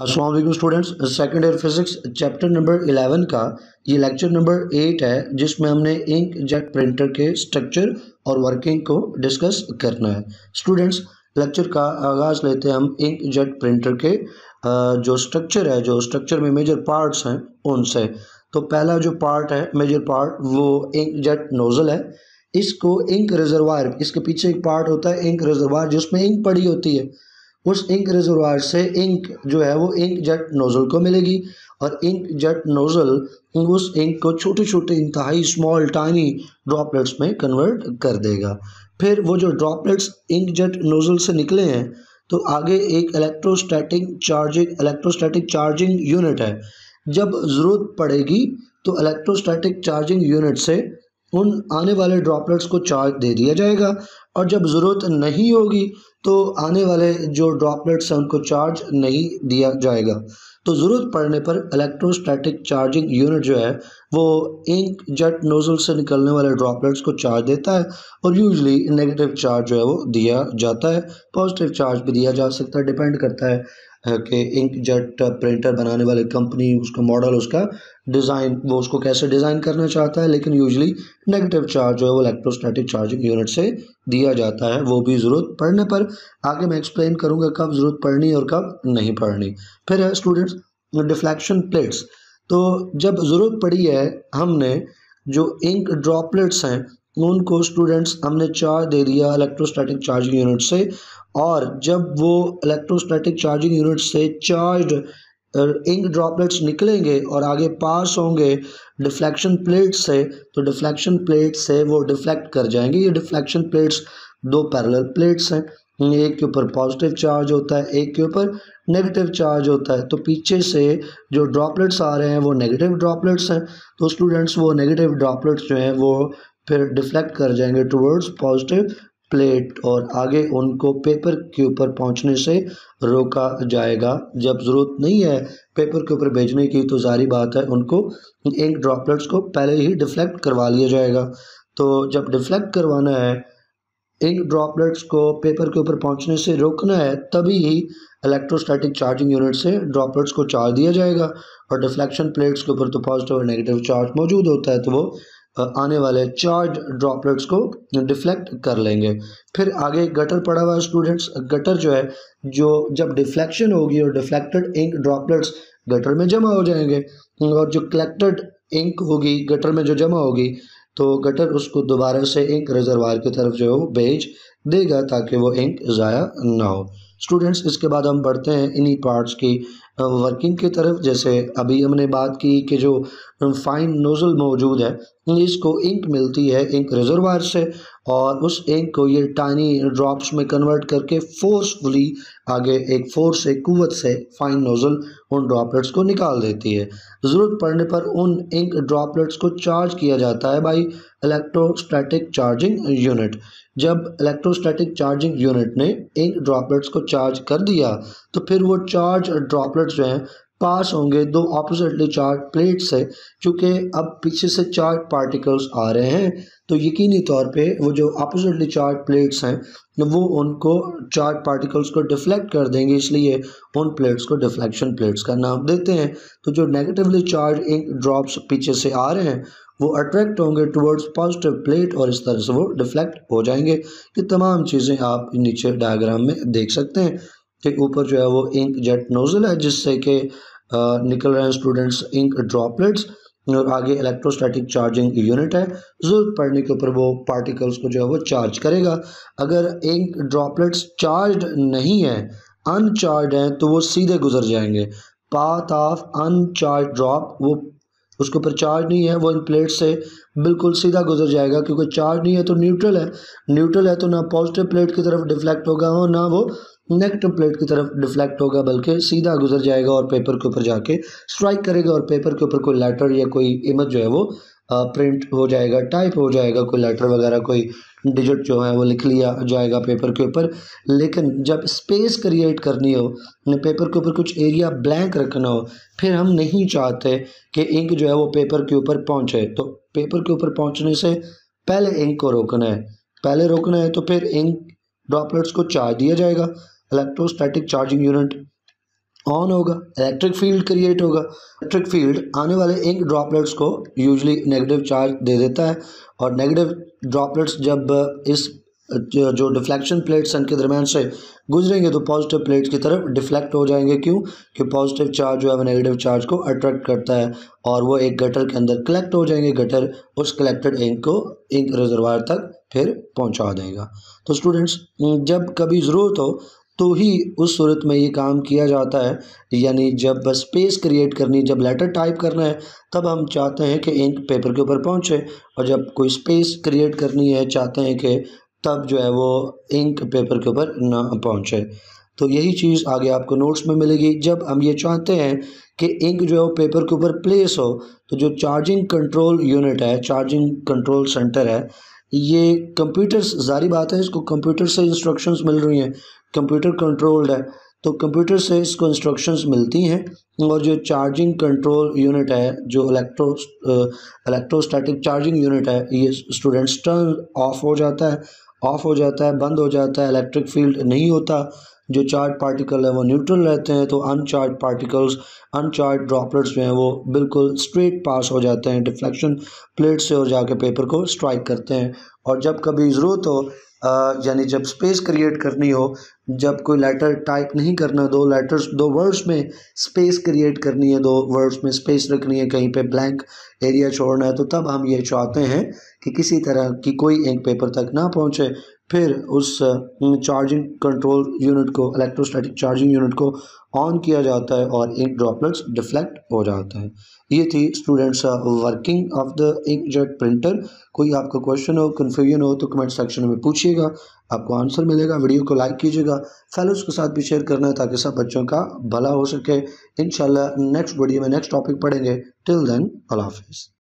Aslam students second year physics chapter number 11 का ये lecture number 8 है, जिसमें हमने इंक जेट प्रिंटर के स्ट्रक्चर और वर्किंग को डिस्कस करना है। स्टूडेंट्स लेक्चर का आगाज़ लेते हैं हम इंक जेट प्रिंटर के जो स्ट्रक्चर है, जो स्ट्रक्चर में मेजर पार्ट्स हैं, उनसे। तो पहला जो पार्ट है मेजर पार्ट वो इंक जेट नोज़ल है। इसको इंक रिजर्वायर इसके पीछे एक पार्ट होता है इंक रिजर्वायर जिसमें इंक पड़ी होती है। उस इंक रिजर्वायर से इंक जो है वो इंक जेट नोज़ल को मिलेगी और इंक जेट नोज़ल उस इंक को छोटे छोटे इंतहाई स्मॉल, टाइनी ड्रॉपलेट्स में कन्वर्ट कर देगा। फिर वो जो ड्रॉपलेट्स इंक जेट नोज़ल से निकले हैं तो आगे एक electrostatic charging electrostatic charging unit है। जब ज़रूरत पड़ेगी तो इलेक्ट्रोस्टैटिक चार्जिंग यूनिट से उन आने वाले ड्रॉपलेट्स को चार्ज दे दिया जाएगा। और जब ज़रूरत नहीं होगी तो आने वाले जो ड्रॉपलेट्स हैं, उनको चार्ज नहीं दिया जाएगा। तो ज़रूरत पड़ने पर इलेक्ट्रोस्टैटिक चार्जिंग यूनिट जो है, वो इंक जेट नोज़ल से निकलने वाले ड्रॉपलेट्स को चार्ज देता है और यूजली नेगेटिव चार्ज जो है, वो दिया जाता है। पॉजिटिव चार्ज भी दिया जा सकता है डिपेंड करता है कि इंक जेट प्रिंटर बनाने वाली कंपनी उसका मॉडल उसका डिज़ाइन वो उसको कैसे डिज़ाइन करना चाहता है, लेकिन यूजली नेगेटिव चार्ज जो है वो इलेक्ट्रोस्टैटिक चार्जिंग यूनिट से दिया जाता है, वो भी ज़रूरत पड़ने पर। आगे मैं एक्सप्लेन करूँगा कब ज़रूरत पड़नी और कब नहीं पड़नी। फिर है स्टूडेंट्स डिफ्लैक्शन प्लेट्स तो जब ज़रूरत पड़ी है, हमने जो इंक ड्रॉपलेट्स हैं उनको स्टूडेंट्स हमने चार्ज दे दिया इलेक्ट्रोस्टैटिक चार्जिंग यूनिट से और जब वो इलेक्ट्रोस्टैटिक चार्जिंग यूनिट से चार्ज इंक ड्रॉपलेट्स निकलेंगे और आगे पास होंगे डिफ्लेक्शन प्लेट से तो डिफ्लेक्शन प्लेट से वो डिफ्लेक्ट कर जाएँगे। ये डिफ्लेक्शन प्लेट्स दो पैरेलल प्लेट्स हैं। एक के ऊपर पॉजिटिव चार्ज होता है, एक के ऊपर नेगेटिव चार्ज होता है। तो पीछे से जो ड्रॉपलेट्स आ रहे हैं, वो नेगेटिव ड्रॉपलेट्स हैं। तो स्टूडेंट्स वो नेगेटिव ड्रॉपलेट्स जो हैं, वो फिर डिफ्लेक्ट कर जाएँगे टूवर्ड्स पॉजिटिव प्लेट और आगे उनको पेपर के ऊपर पहुँचने से रोका जाएगा। जब ज़रूरत नहीं है पेपर के ऊपर भेजने की तो जारी बात है उनको इंक ड्रॉपलेट्स को पहले ही डिफ्लेक्ट करवा लिया जाएगा। तो जब डिफ्लेक्ट करवाना है इंक ड्रॉपलेट्स को पेपर के ऊपर पहुँचने से रोकना है, तभी ही इलेक्ट्रोस्टैटिक चार्जिंग यूनिट से ड्रॉपलेट्स को चार्ज दिया जाएगा। और डिफ्लेक्शन प्लेट्स के ऊपर तो पॉजिटिव और नेगेटिव चार्ज मौजूद होता है तो वो आने वाले चार्ज ड्रॉपलेट्स को डिफ्लेक्ट कर लेंगे। फिर आगे गटर पड़ा हुआ स्टूडेंट्स गटर जो है, जो जब डिफ्लेक्शन होगी और डिफ्लेक्टेड इंक ड्रॉपलेट्स गटर में जमा हो जाएँगे, और जो कलेक्टेड इंक होगी, गटर में जो जमा होगी तो गटर उसको दोबारा से इंक रिजर्वायर की तरफ़ जो है वो भेज देगा ताकि वो इंक ज़ाया ना हो। स्टूडेंट्स इसके बाद हम बढ़ते हैं इन्हीं पार्ट्स की वर्किंग की तरफ़। जैसे अभी हमने बात की कि जो फाइन नोज़ल मौजूद है। इसको इंक मिलती है इंक रिजर्वायर से और उस इंक को ये टाइनी ड्रॉप्स में कन्वर्ट करके फोर्सफुली आगे एक फोर्स से कुवत से फाइन नोज़ल उन ड्रॉपलेट्स को निकाल देती है। ज़रूरत पड़ने पर उन इंक ड्रॉपलेट्स को चार्ज किया जाता है बाई इलेक्ट्रोस्टैटिक चार्जिंग यूनिट जब इलेक्ट्रोस्टैटिक चार्जिंग यूनिट ने इंक ड्रॉपलेट्स को चार्ज कर दिया तो फिर वो चार्ज ड्रॉपलेट्स जो हैं पास होंगे दो ऑपोजिटली चार्ज प्लेट से चूँकि अब पीछे से चार्ज पार्टिकल्स आ रहे हैं। तो यकीनी तौर पे वो जो अपोजिटली चार्ज प्लेट्स हैं वो उनको चार्ज पार्टिकल्स को डिफ्लेक्ट कर देंगे, इसलिए उन प्लेट्स को डिफ्लेक्शन प्लेट्स का नाम देते हैं। तो जो नेगेटिवली चार्ज इंक ड्रॉप्स पीछे से आ रहे हैं, वो अट्रैक्ट होंगे टुवर्ड्स पॉजिटिव प्लेट और इस तरह से वो डिफ्लेक्ट हो जाएँगे। ये तमाम चीज़ें आप नीचे डायग्राम में देख सकते हैं। कि ऊपर जो है वो इंक जेट नोज़ल है, जिससे कि निकल रहे हैं स्टूडेंट्स इंक ड्रॉपलेट्स और आगे इलेक्ट्रोस्टैटिक चार्जिंग यूनिट है। ज़रूरत पड़ने के ऊपर वो पार्टिकल्स को जो है वो चार्ज करेगा। अगर इंक ड्रॉपलेट्स चार्ज नहीं है अनचार्ज हैं तो वो सीधे गुजर जाएँगे। पाथ ऑफ़ अनचार्ज ड्रॉप वो उसके ऊपर चार्ज नहीं है, वो इन प्लेट से बिल्कुल सीधा गुजर जाएगा, क्योंकि चार्ज नहीं है तो न्यूट्रल है। न्यूट्रल है तो ना पॉजिटिव प्लेट की तरफ़ डिफ्लेक्ट होगा और ना वो नेगेटिव प्लेट की तरफ़ डिफ्लेक्ट होगा, बल्कि सीधा गुजर जाएगा और पेपर के ऊपर जाके स्ट्राइक करेगा और पेपर के ऊपर कोई लेटर या कोई इमेज जो है वो प्रिंट हो जाएगा टाइप हो जाएगा, कोई लेटर वगैरह, कोई डिजिट जो है वो लिख लिया जाएगा पेपर के ऊपर। लेकिन जब स्पेस क्रिएट करनी हो पेपर के ऊपर कुछ एरिया ब्लैंक रखना हो, फिर हम नहीं चाहते कि इंक जो है वो पेपर के ऊपर पहुँचे। तो पेपर के ऊपर पहुँचने से पहले इंक को रोकना है। पहले रोकना है तो फिर इंक ड्रॉपलेट्स को चार्ज दिया जाएगा। इलेक्ट्रोस्टैटिक चार्जिंग यूनिट ऑन होगा इलेक्ट्रिक फ़ील्ड क्रिएट होगा। इलेक्ट्रिक फ़ील्ड आने वाले इंक ड्रॉपलेट्स को यूजली नेगेटिव चार्ज दे देता है और नेगेटिव ड्रॉपलेट्स जब इस जो डिफ्लेक्शन प्लेट सन के दरमियान से गुजरेंगे तो पॉजिटिव प्लेट्स की तरफ़ डिफ्लेक्ट हो जाएँगे। क्यों? कि पॉजिटिव चार्ज जो है, वो नेगेटिव चार्ज को अट्रैक्ट करता है और वो एक गटर के अंदर कलेक्ट हो जाएँगे। गटर उस कलेक्टेड इंक को इंक रिजर्वायर तक फिर पहुँचा देगा। तो स्टूडेंट्स जब कभी ज़रूरत हो तो ही उस सूरत में ये काम किया जाता है। यानी जब स्पेस क्रिएट करनी जब लेटर टाइप करना है, तब हम चाहते हैं कि इंक पेपर के ऊपर पहुँचे और जब कोई स्पेस क्रिएट करनी है, चाहते हैं कि तब जो है वो इंक पेपर के ऊपर ना पहुँचे। तो यही चीज़ आगे आपको नोट्स में मिलेगी। जब हम ये चाहते हैं कि इंक जो है वो पेपर के ऊपर प्लेस हो तो जो चार्जिंग कंट्रोल यूनिट है चार्जिंग कंट्रोल सेंटर है, ये कंप्यूटर जारी बात है, इसको कंप्यूटर से इंस्ट्रक्शंस मिल रही हैं। कंप्यूटर कंट्रोल्ड है तो कंप्यूटर से इसको इंस्ट्रक्शंस मिलती हैं, और जो चार्जिंग कंट्रोल यूनिट है, जो इलेक्ट्रो इलेक्ट्रोस्टैटिक चार्जिंग यूनिट है, ये स्टूडेंट्स टर्न ऑफ़ हो जाता है ऑफ़ हो जाता है, बंद हो जाता है इलेक्ट्रिक फ़ील्ड नहीं होता, जो चार्ज पार्टिकल है वो न्यूट्रल रहते हैं तो अनचार्ज पार्टिकल्स अनचार्ज ड्रॉपलेट्स जो हैं वो बिल्कुल स्ट्रेट पास हो जाते हैं डिफ्लेक्शन प्लेट से और जाके पेपर को स्ट्राइक करते हैं, और जब कभी ज़रूरत हो यानी जब स्पेस क्रिएट करनी हो, जब कोई लेटर टाइप नहीं करना, दो लेटर्स दो वर्ड्स में स्पेस क्रिएट करनी है, दो वर्ड्स में स्पेस रखनी है, कहीं पे ब्लैंक एरिया छोड़ना है तो तब हम ये चाहते हैं कि किसी तरह की कोई एक पेपर तक ना पहुँचे फिर उस चार्जिंग कंट्रोल यूनिट को इलेक्ट्रोस्टैटिक चार्जिंग यूनिट को ऑन किया जाता है और इंक ड्रॉपलेट्स डिफ्लेक्ट हो जाते हैं। ये थी students working of the ink jet printer कोई आपका क्वेश्चन हो कन्फ्यूज़न हो तो कमेंट सेक्शन में पूछिएगा। आपको आंसर मिलेगा। वीडियो को लाइक कीजिएगा। फेलोज के साथ भी शेयर करना है ताकि सब बच्चों का भला हो सके। इन नेक्स्ट वीडियो में नेक्स्ट टॉपिक पढ़ेंगे। टिल देन अल्लाह हाफिज़